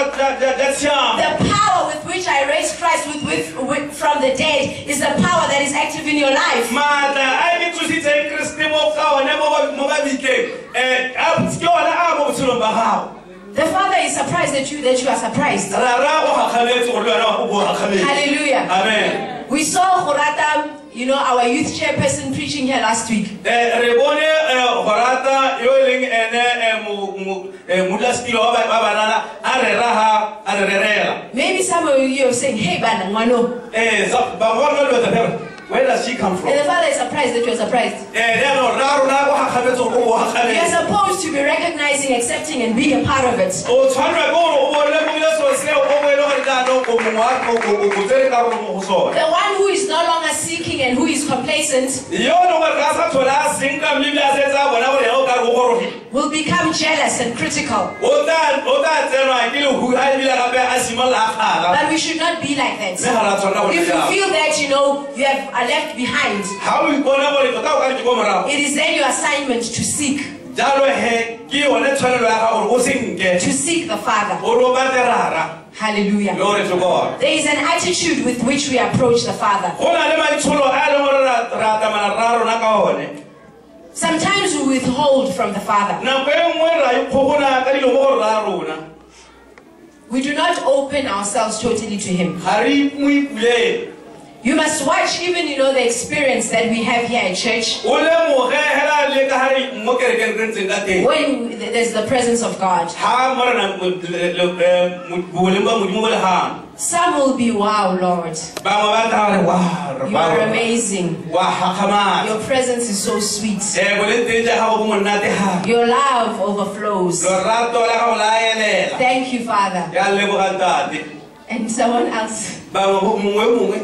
The power with which I raised Christ with, with, with, from the dead is the power that is active in your life. maatla a ke tsositseng keresete mo ka one mo ba- mo babikeng eh, ke one a mo botshelong ba gago The Father is surprised at you that you are surprised. ra ra go gakgametse gore le wena o bo gakgametse Hallelujah. amen We saw Horata, you know, our youth chairperson preaching here last week. Eh, eh, eh, eh, Maybe some of you are saying, hey, Bana, Mwano. So- bangwe ba nna le botsa fela, where does she come from And the Father is surprised that you are surprised. Eh, jaanong ra rona go gakgametse gore o bo You are supposed to be recognizing, accepting, and being a part of it. The one who is no longer seeking and who is complacent yo leng gore ka sa tlhole a senka mme ebile a setse a bona gore ena o kare o gorogile will become jealous and critical. o tla o tla tsenwa ke lehu a ebile gape a simolola a kgala But we should not be like that. ga ra tshwanela go If you feel that, you know, you have, are left behind, ga o ipona gore o ka re ke ko morago it is then your assignment to seek, jalo he ke yone tshwanelo ya gago gore o senke to seek the Father. gore o batle rara Hallelujah. glory to god There is an attitude with which we approach the Father. go na le maitsholo a leng gore ra ra atamana ra rona ka one Sometimes we withhold from the Father. nako nngwe ra ikgogona ka dilo mo gore ra rona We do not open ourselves totally to Him. Ga re mo ipulele You must watch even, you know, the experience that we have here at church o lemoge hela le ka ga re mo kerekeng re ntseng ka teng when there's the presence of God. ga morena boleng eh, ba modimo bo le gano Some will be, wow, Lord, bangwe ba tla re wa you are amazing. Your presence is so sweet. Eh, boleng teng ja gago bo monate ga Your love overflows. lorato la gago la elela Thank you, Father. ya lebogang tate And someone else. bangwe bo- mongwe yo mongwe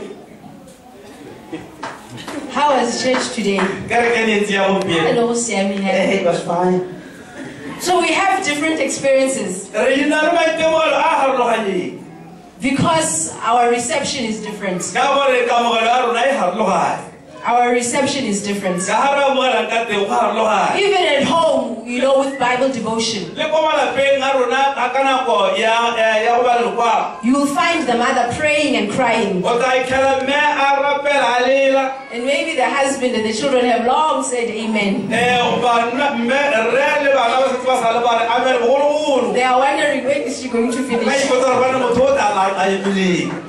How was church today? kerekeng ntse ya gompieno Hello, Sammy. It was fine. So we have different experiences re na le maitemogelo a garologanyeng because our reception is different. Our reception is different. Even at home, you know, with Bible devotion, you will find the mother praying and crying. And maybe the husband and the children have long said amen. They are wondering when is she going to finish.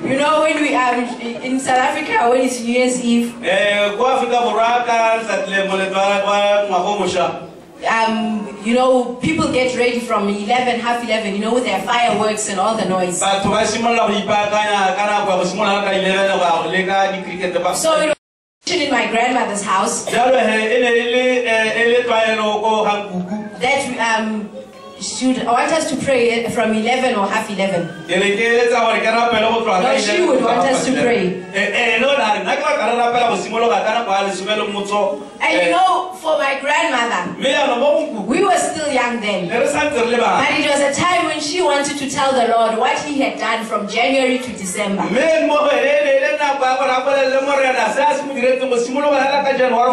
You know, when we are in South Africa, when it's New Year's Eve, eh, um ko aforika borwa ka letsatsi le moletlo wa wa ngwaga o mošwa um, you know, people get ready from 11, half 11, you know, with their fireworks and all the noise. batho ba simolola go ipaakanya ka nako ya go simolola ka eleven go le ka dicricket ba. So it was in my grandmother's house. Jalo he ne le le tlwaelo ko gangkuku that um, I want us to pray from 11 or half 11. ke re ke eletsa gore ke rapele go tloga No, she would want us to pray. no nare nna ke ba ka re rapela go simologa ka nako ya lesome le motso And you know, for my grandmother, mme yaano mo bonkuku we were still young then. le re santse re le bana But it was a time when she wanted to tell the Lord what He had done from January to December.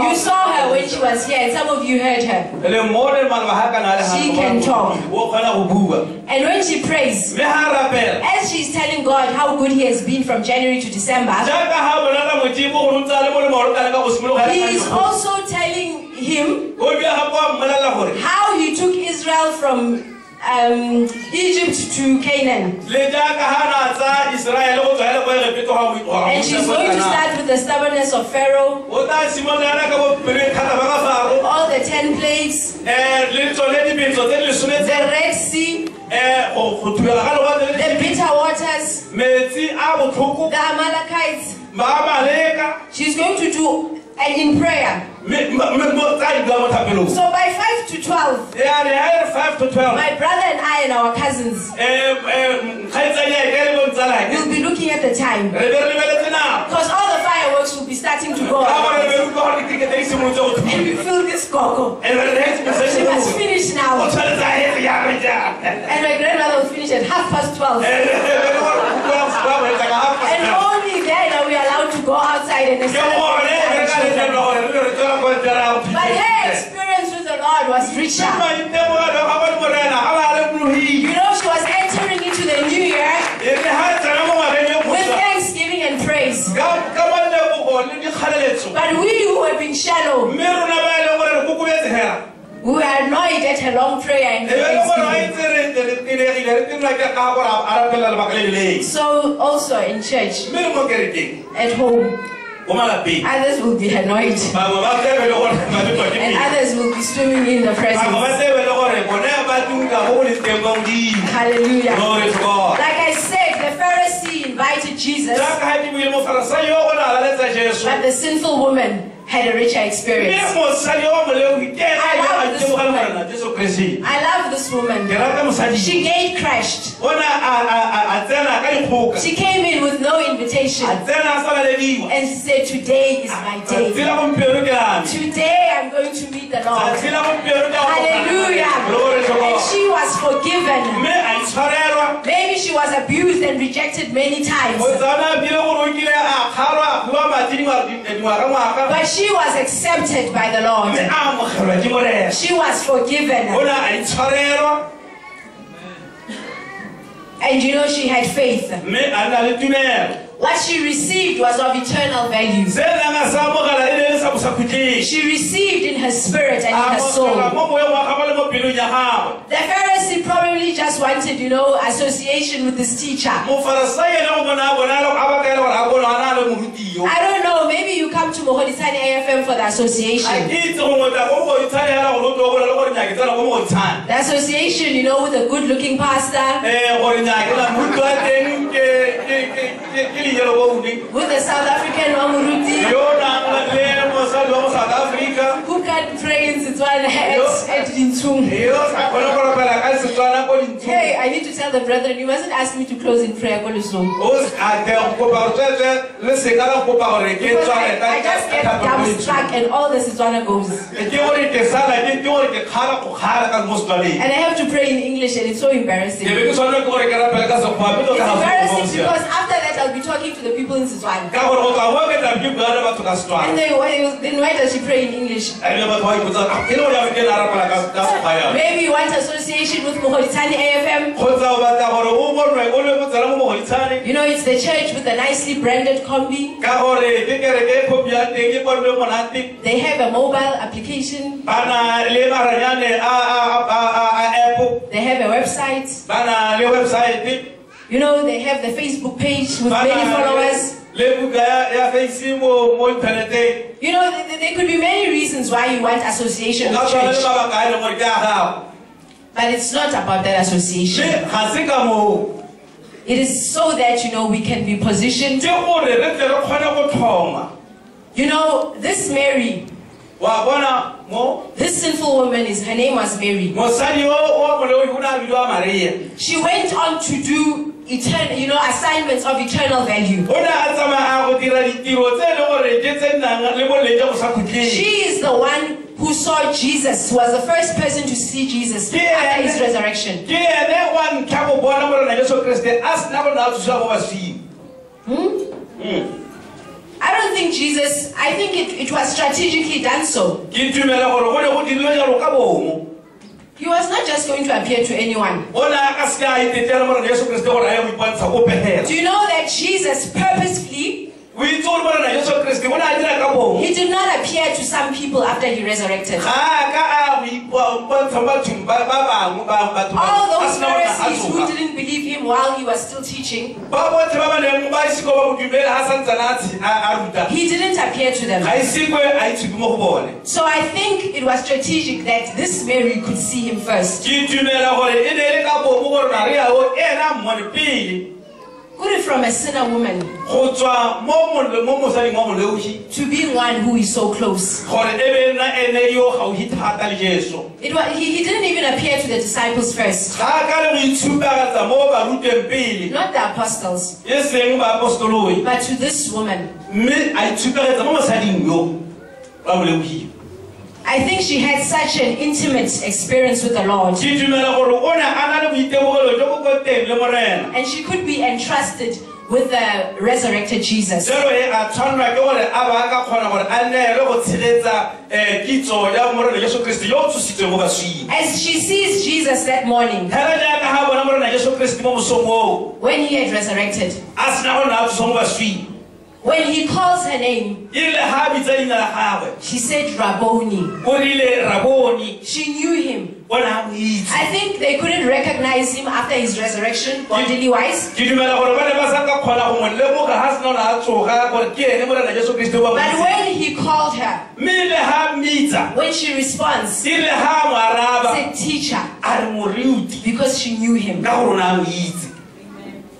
You saw her when she was here, and some of you heard her. le mmone mane mahakana a le She can talk. O kgona go bua. And when she prays, mme ha a rapela. as she's telling God how good He has been from January to December, jaaka ha a bolela modimo gore o ntse a le molemo gore o ka leka go simologa hela He is also telling him o bia gape wa mmolelela gore how He took Israel from um, Egypt to Canaan. le jaaka ha na tsa iseraele go tswa hele ko egepete go a- go a- And she's going to start with the stubbornness of Pharaoh, o tla simololela ka bopeleng thata ba ka faro all the ten plagues, le tsone dipetso tse di lesome the Red Sea, go go thubega ga lewatle le the bitter waters, the Amalekites. She's going to do, and in prayer. So by 5 to 12, ya re ha e five to twelve my brother and I and our cousins um e le bontsalake will be looking at the time. re be re lebeletse nako Because all the fireworks will be starting to go ka gore re be off. re utlwa gore dikekete di simolotse go And we feel this gogo. and re re She must finish now. tshwanetse a etse jalo jang And my grandmother will finish at half past 12. And only then are we allowed to go outside and celebrate. But her experience with the Lord was richer. You know, she was entering into the new year with thanksgiving and praise. But we who have been shallow, we are annoyed at her long prayer and thanksgiving. So also in church, at home, others will be annoyed and others will be swimming in the presence. Hallelujah. Glory to God. Like I said, the Pharisee invited Jesus, Jaaka ha ke buile mofarisai yo o ne a laletsa Jesu. but the sinful woman had a richer experience. mosadi wa moleuwi ke ena yo a itemogela morena jesu kriste I love this woman. She gate crashed. She came in with no invitation a tsena a sa lalediwa and she said, Today is my day. la gompieno ke ame Today I'm going to meet the Lord. tsatsi la gompieno ke a kopana. Hallelujah. And she was forgiven. mme a itshwarelwa Maybe she was abused and rejected many times, o tsana a bile gore o kile a kgalwa a fiwa madi dingwaga-ngwaga but she was accepted by the Lord. a amogelwa ke morena She was forgiven. o ne a itshwarelwa And you know, she had faith. Mme a na le tumelo What she received was of eternal value. se neng a sa amogela ne le sa bosakhuteng She received in her spirit and in her soul. mo moyeng wa gagwe le mo pelong ya gagwe The Pharisee probably just wanted, you know, association with this teacher. mofarisai ene go bona a bona a bakaele gore a bona a na le morutio I don't know, maybe you come to Mogoditshane AFM for the association. ke itse gongwe tla ko mogoditshwanela gore o tlo bola le gore nyake tsena ko mogoditshwane The association, you know, with a good looking pastor, eh, with the South African Wamuruti, yo nang le mosadi wa mo south africa who can pray in Setswana at, Dintung. yo sa kgone go rapela ka setswana ko dintshong Hey, I need to tell the brethren, you mustn't ask me to close in prayer, Kolusong. o a ke go kopa gore tswetswe le seka la kopa gore ke Because I, I just get dumbstruck and all the Setswana goes. ke gore ke sala ke ke gore ke kgala go kgala ka mo setswaneng And I have to pray in English and it's so embarrassing. be ke tshwanela ke gore ke rapele ka sekgowa mme It's embarrassing because after that I'll be talking to the people in Setswana. ka gore go tla mo ke tla ke bua le batho ka And setswana then why, then why does she pray in English? ebe batho ba ipotsa "Ah, ke le gore ya ke na rapela ka ka sekgwa yana Maybe you want association with Mogoditshane AFM. kgotsa o batla gore o bonwe o le botsala mo mogoditshane You know, it's the church with a nicely branded combi. ka gore ke kereke khopi ya teng kwadilwe monate They have a mobile application. They have a website. ba na le website You know, they have the Facebook page with many followers. Le buka ya- ya face mo mo inthaneteng You know, th- th- there could be many reasons why you want association with church. mabaka a leng gore ke a gago But it's not about that association. mme ga se ka moo It is so that, you know, we can be positioned. ke gore re tle re kgone go tlhoma You know, this Mary, wa bona mo this sinful woman, is her name was Mary. mosadi o wa moloi o ne a bidiwa maria She went on to do eternal, you know, assignments of eternal value. o ne a tsamaya go dira ditiro tse leng gore ke tse nnang le boleng go sa khutleng She is the one who saw Jesus, was the first person to see Jesus after his resurrection. ke ene wa ntlha go bona morena jesu kriste a sena go nna thusa go basimo Hmm? Mm. I don't think Jesus, I think it, it was strategically done so. He was not just going to appear to anyone. o ne a ka seke a iteteela morena jesu kriste gore a ye go ipontsha ko pegela Do you know that Jesus purposefully, o itse gore morena jesu kriste o ne a dira ka bomo he did not appear to some people after he resurrected. All those sena gore a Pharisees who didn't believe him while he was still teaching, ba botlhe ba ba neng ba isiko ba mo dumele ga santsane a tshi- a a ruta. he didn't appear to them. ga isekwe a itshupi mo go bone. So I think it was strategic that this Mary could see him first. Ke dumela gore ne le ka bomo gore mariao ena a mmone pele Put it from a sinner woman? Go tswa mo mo mosading wa moleogi to being one who is so close. gore e be nna ene yo gaufi thata le jesu. It was, he, he didn't even appear to the disciples first, ga a ka le go itshupagatsa mo baruteng pele. Not the apostles, e seng baapostoloi but to this woman. mme a itshupagetsa mo mosading yo wa molebogio I think she had such an intimate experience with the Lord, ke dumela gore o ne a na le boitemogelo jo bo ko teng le morena. And she could be entrusted with the resurrected Jesus. jalo e a tshwanelwa ke gore a ba a ka kgona gore a neele go tshegetsa um kitso ya morena jesu kriste yo o tsositsweng mo baswing As she sees Jesus that morning fela jaaka ga bona morena jesu kriste mo mosong oo when he had resurrected, when he calls her name, rile ga a bitsa leina la gagwe she said Rabboni. o rile rabone She knew him. o ne a I think they couldn't recognize him after his resurrection, bodily wise. ke dumela gore ba ne ba sa ka kgona go mo lemoga ga sena o ne a tsoga gore ke ene morena jesu kriste wa But when he called her, mme le ga a mmitsa when she responds, said teacher, because she knew him. ka gore o ne a mo itse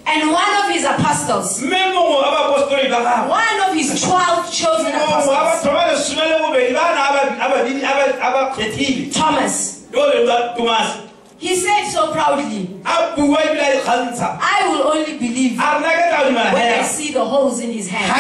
And one of his apostles, mme mongwe wa baapostoli ba gagwe one of his 12 chosen apostles, batho ba lesome le bobedi ba na a ba- a babedi a ba- a ba kgethile Thomas, yo leng ba tomase he said so proudly, a bua ebile a I will only believe a rena ke tla when I see the holes in his hands.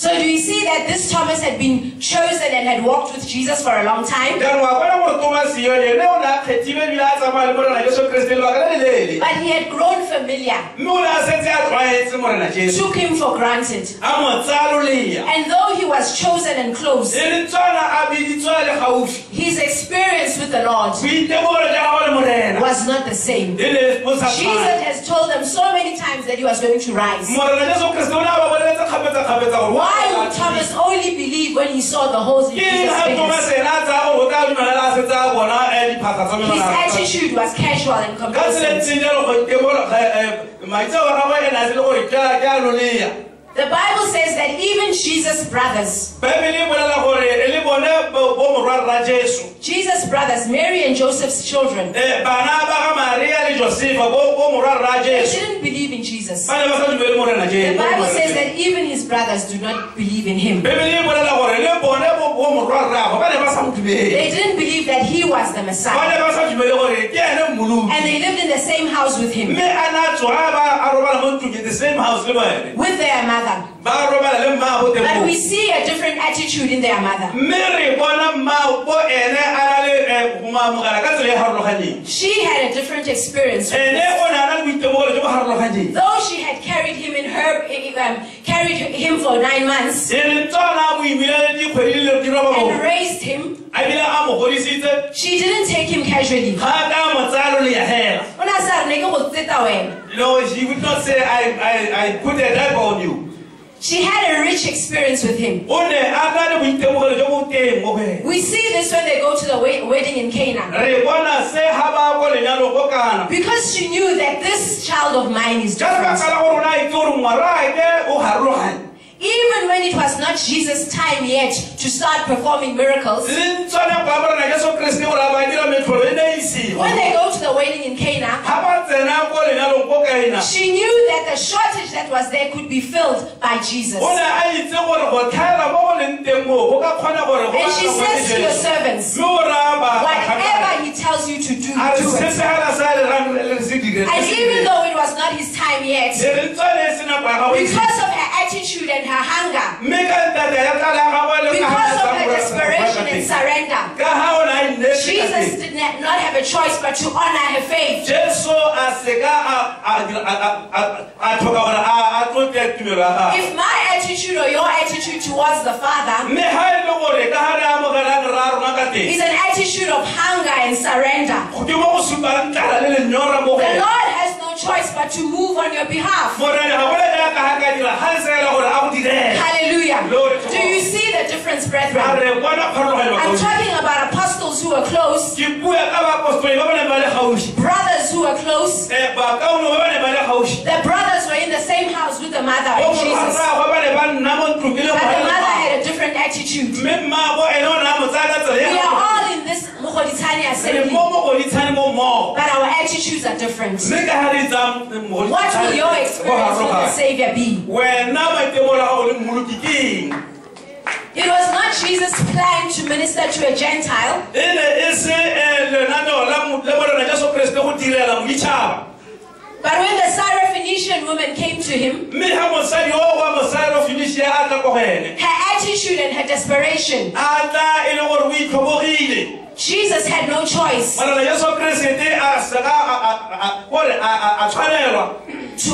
So do you see that this Thomas had been chosen and had walked with Jesus for a long time? jaanong wa bona gore tomase yo ene o ne a kgethile ebile a tsamaya le morena jesu kriste lebaka le leleele But he had grown familiar, mme o ne a setse a tlwaetse morena jesu took him for granted. a mo tsaya lolea And though he was chosen and close, le tswana a biditswa le gaufi his experience with the Lord boitemogelo ja gagwe le morena was not the same. le mo sa Jesus has told them so many times that he was going to rise. morena jesu kriste o ne a ba boleletse kgapetsa-kgapetsa gore Why would Thomas only believe when he saw the holes in Jesus' ga fingers? tomase ene a tsaya gore o tla dumelela a setse a bona eh, diphaka tsa His attitude was casual and ka tsela complacent. ntseng jalo go itemogela maitseo a gagwe ene a se le gore ke a- ke a lolea The Bible says that even Jesus' brothers, baebele bolela gore le bone bo bo morwarra jesu Jesus' brothers, Mary and Joseph's children, bana ba ga maria le josefa bo bo morwarra they didn't believe in Jesus. ba ne ba sa dumele morena The Bible says that even his brothers do not believe in him. bebele bolela gore le bone bo bo morwarragwe ba ne ba sa mo dumele They didn't believe that he was the Messiah. ne ba sa dumele gore ke ene mmoloki And they lived in the same house with him, mme a ne a tsoga ba a robala mo ntlong in the same house le bone with their mother. Ba robala le mmaago But we see a different attitude in their mother. mme re bona mmao bo ene a na le um, go mo amogela ka tsela e farologaneng She had a different experience. with ene this. o ne a na le boitemogelo jo bo farologaneng Though she had carried him in her, um, carried him for nine months le tswana a mo imile dikgwedi le di roba and raised him, a bile a mo godisitse she didn't take him casually. ga a ka mo tsaya lolea hela O ne a sa re, "Ne ke go tseta wena." no she would not say i, I, I put a diaper on you She had a rich experience with him. o ne a na le boitemogelo jo bo teng mo go ene We see this when they go to the wedding in Cana. re bona se ga ba ko lenyalo ko kana Because she knew that this child of mine is different. La gore o ne a itse gore ngwarake o garologane Even when it was not Jesus' time yet to start performing miracles, le ntshwane kwa morena jesu kriste gore a ba dira metlholo ne sego when they go to the wedding in Cana, ga ba tsena ko lenyalong ko kaina. she knew that the shortage that was there could be filled by Jesus. o ne a itse gore go tlhaela mo go leng teng mo go ka kgona gore go And she says to your servants, mme o raya ba- whatever he tells you to do, do it. sesegala sa le rang le se dire And even though it was not his time yet, re ntswane se nako ya gago se- because of attitude and her hunger, mme ka ntata ya tsala ya gagwe le ka because of her desperation and surrender, ka ha o na nnete ka Jesus did not have a choice but to honor her faith. If my attitude or your attitude towards the Father mme ha le gore ka ga re amogelang ra rona ka teng is an attitude of hunger and surrender, ke mo go supang tlala le lenyora mo go the. Lord choice but to move on your behalf. morena ga gole jaaka ga ka dira ga sela gore a go direla Hallelujah. To Do you see the difference, brethren? re bona pharologanyo I'm talking about apostles who are close, ke bua ka baapostoli ba ba neng ba le gauši brothers who are close. bakaono ba ba neng ba le gauši The brothers were in the same house with the mother and Jesus, moraragwe ba ne ba nna mo ntlong ke le but the mother had a different attitude. mme mmabo ene o ne a mo tsaya ka tsela We are all but our attitudes are different. mme ka ga re tsang What will your experience with the Savior be? wena maitemolo a gago le mmoloki ke eng It was not Jesus' plan to minister to a Gentile, ne se lenaneo la mo- la morena jesu keresete go direla moditšhaba but when the Syrophoenician woman came to him, mme ga mosadi o wa mosadi o finisia a tla ko go ene her attitude and her desperation, a tla le gore o Jesus had no choice to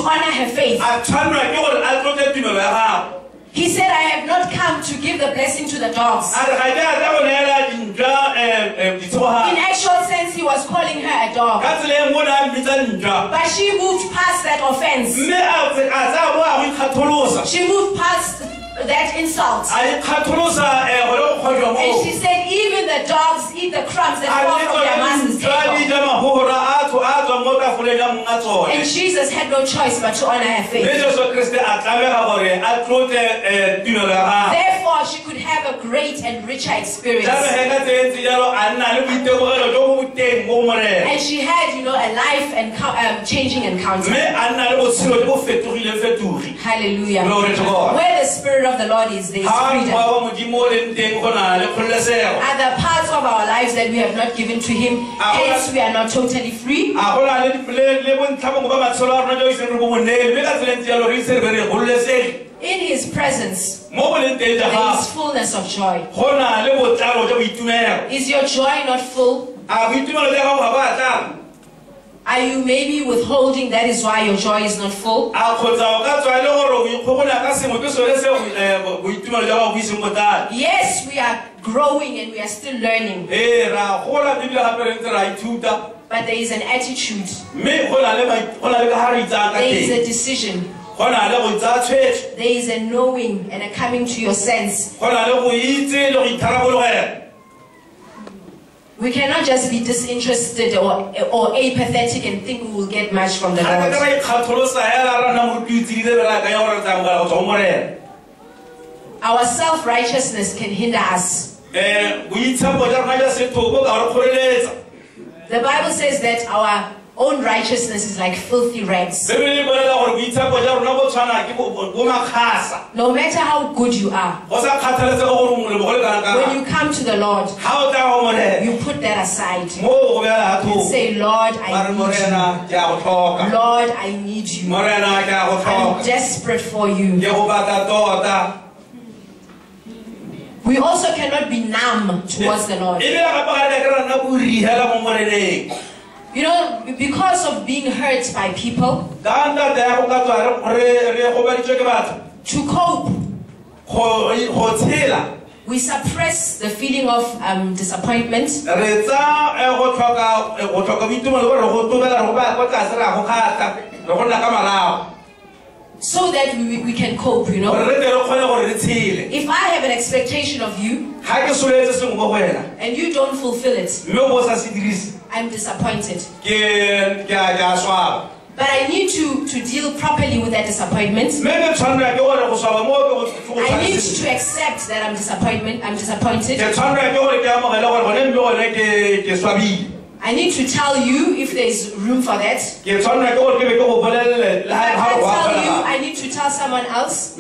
honor her faith. a tshwanelwa ke gore a tlote tumelo ya gago He said, I have not come to give the blessing to the dogs. a re ga ke a tla go neela dintšwa In actual sense, he was calling her a dog. ka tsela nngwe o ne a mmitsa ntšwa But she moved past that offense. mme a tse- a tsaya mo a go ikgatholosa She moved past that insult. a ikgatholosa gore go kgwajwa And oh. she said, even the dogs eat the crumbs that fall from their master's table. ja magogora a tsho- a tswang mo tafoleng ya monga tsone And Jesus had no choice but to honor her faith. a tlamega gore a tlote eh, tumelo ya gago Therefore, she could have a great and richer experience. ge ka tsentse jalo a nna le boitemogelo jo bo teng mo morena And she had, you know, a life and um, changing encounter. mme a nna le botshelo jo bo fetogileng fetogi Hallelujah. Glory to God. Where the Spirit of the Lord is, this freedom. moa wa modimo o leng teng go na le kgololesego Are there parts of our lives that we have not given to Him? Hence, we are not totally free. In His presence, mo bo leng teng ja there is fullness of joy. go na le botlalo jwa boitumelo Is your joy not full? Are you maybe withholding? That is why your joy is not full. a kgotsa o ka tswa le gore o ikgogola ka sengwe ke sone se eh, bo- boitumelo jwa gago bo iseng botlale Yes, we are growing and we are still learning, ee ra gola ebile gape re ntse ra ithuta. But there is an attitude, mme go na le mai- go na le ka ga re itsang ka there is a decision, go na le go tsaya tshwetso. There is a knowing and a coming to your sense. go na le go itse le go itharabologela We cannot just be disinterested or, or apathetic and think we will get much from the ga re ka Lord. ra ikgatholosa hela rona moruti o itsedile beraka ya gore re tsamogela go tswa go morena Our self righteousness can hinder us. Eh, boitshepo jwa rona jwa setho bo ka re kgoreletsa The Bible says that our own righteousness is like filthy rags. bebele bolela gore boitshepo jwa rona bo tshwana ke bo bo makgasa No matter how good you are, go sa kgathaletsega gore molemo go le kana when you come to the Lord, ga o tla go morena you put that aside. mo go beela and say, Lord, I need you. morena ke a go tlhoka Lord, I need you. morena ke a go I'm desperate for you. ke go batla tota We also cannot be numb towards the Lord. Ebile gape ga ne ke ra nna borihela mo moreneng You know, because of being hurt by people, to cope, go go tshela. we suppress the feeling of um, disappointment. So that we, we can cope, you know. re tle re kgone gore re tshele If I have an expectation of you ga ke soletse sengwe mo go wena and you don't fulfill it, mme o bo o sa se dirise I'm disappointed. ke ke a ke a swaba But I need to, to deal properly with that disappointment. mme ke tshwanela ke gore go swaba mo ke go- ke go I need to accept that I'm disappointment. I'm disappointed. Ke tshwanela ke gore ke amogele gore gone mme gone ke ke swabile I need to tell you if there's room for that. If I tell you, I need to tell someone else.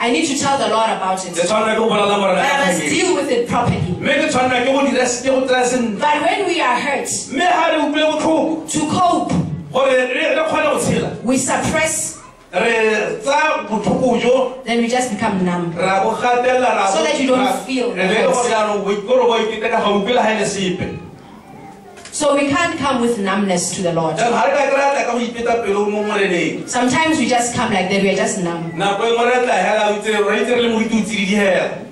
I need to tell the Lord about it. tshwanela ke go bolela morena But I must deal with it properly. mme ke tshwanela ke go dira ke go dira sentle But when we are hurt, mme ga re utlwile botlhoko to cope, we suppress re tsa botlhoko jo then we just become numb. ra bo gatelela ra So that you don't feel re le gore jaanong boikoro bo ikete ka gaupi le ga le sepe So we can't come with numbness to the Lord. jaanong ga re ka kry-a tla ka go ipeta pelo mo moreneng Sometimes we just come like that, we are just numb. nako ngwe re tla hela o itse re itse re le moriti o tsididihela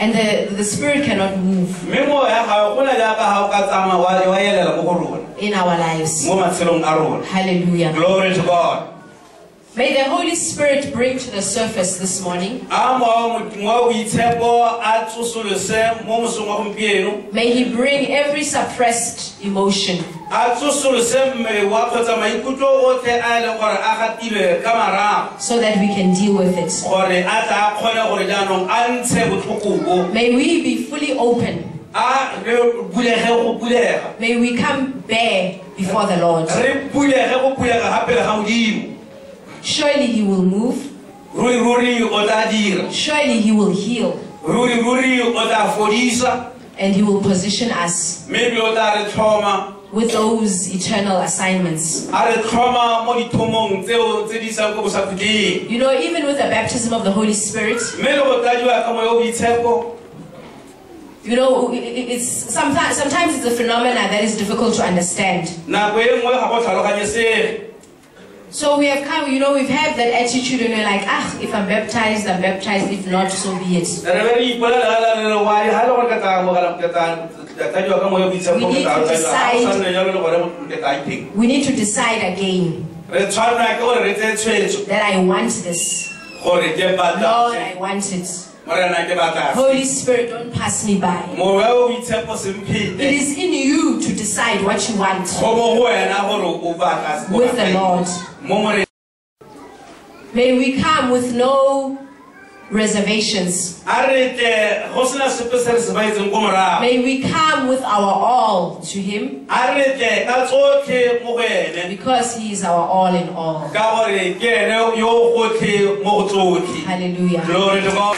And the, the Spirit cannot move mme moya ga go na jaaka ga o ka tsama wa wa elela mo go rona in our lives. mo matshelong a rona Hallelujah. glory to god May the Holy Spirit bring to the surface this morning. a moa mowa boitshepo a tsosolose mo mosong wa gompieno May He bring every suppressed emotion. a tsosolose mmele wa kgotsa maikutlo otlhe a leng gore a gatilwe ka marago so that we can deal with it. gore a tla a kgone gore jaanong a ntshe botlhoko bo May we be fully open. a re bulege go bulega May we come bare before the Lord. Surely He will move. ruri-ruri o tla dira Surely He will heal. ruri-ruri o tla fodisa And He will position us maybe o tla re tlhoma with those eternal assignments. a re tlhoma mo dithomong tseo tse di isang ko bosakhutleng You know, even with the baptism of the Holy Spirit, mme le go tladiwa ka moya o boitshepo you know, it- it- it's sometimes sometimes it's a phenomena that is difficult to understand. So we have come, you know, we've had that attitude and we're like, ah, if I'm baptized, I'm baptized. If not, so be it. re be re ipolelela le re wai ga le gore ke tla amogela- ke tla- ke tla tladiwa ka moya o boitshepo We need to tladiwa. Ga go sa decide. nne jalo le gore ke tla itheng We need to decide again re tshwanela ke gore re tseye tshwetso that I want this. Lord, I want it. Morena ke batla Holy Spirit, don't pass me by. moya o boitshepo It is in you to decide what you want. Go mo go wena gore o batla with the Lord. May we come with no reservations. a re tle go sena sepe se re se baetseng ko morago May we come with our all to Him a re tle ka tsotlhe mo go ene because He is our all in all. ka gore ke ene yo gotlhe mo go tsotlhe Hallelujah. glory to god